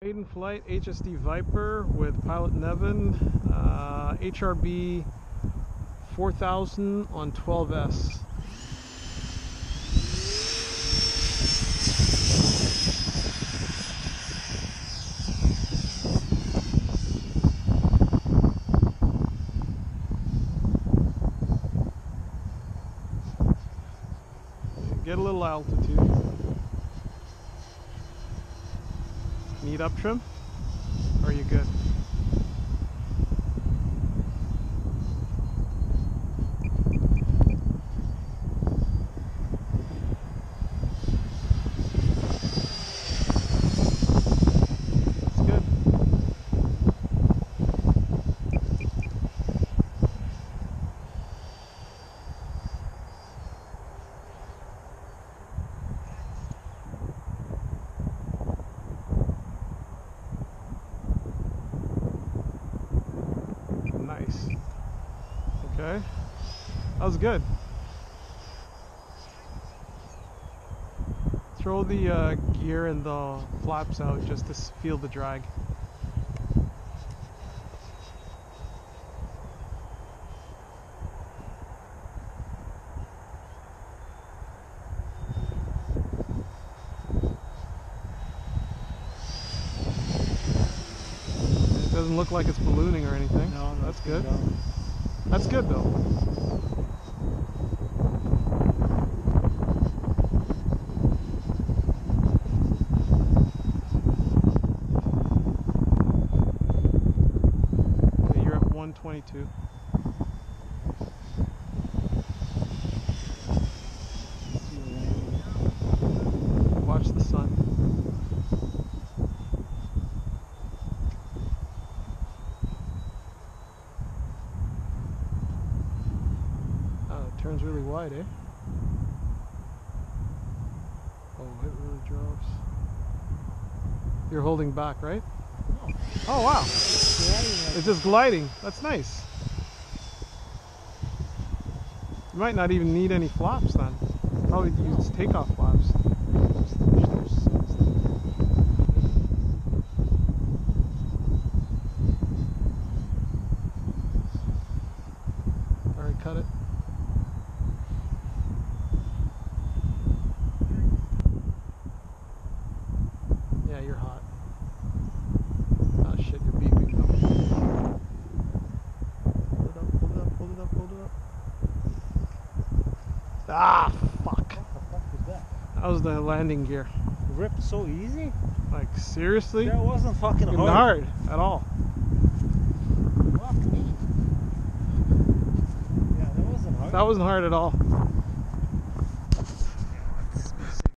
Maiden flight HSD Viper with pilot Nevin, uh, HRB 4000 on 12S. Get a little altitude. Need up trim? Or are you good? It's good. Nice. Okay. That was good. Throw the uh, gear and the flaps out just to feel the drag. It doesn't look like it's ballooning or anything. No, that's good. That's good though. Okay, you're at 122. Watch the sun. Oh, it turns really wide, eh? Oh, it really drops. You're holding back, right? Oh, wow. It's just gliding. That's nice. You might not even need any flaps then. Probably use takeoff flaps. Alright, cut it. Yeah, you're hot. Oh shit, you're beeping. Hold it up, hold it up, hold it up, hold it up. Ah, fuck. What the fuck was that? That was the landing gear. Ripped so easy? Like, seriously? That wasn't fucking hard. hard at all. Fuck me. Yeah, that wasn't hard. That wasn't hard at all.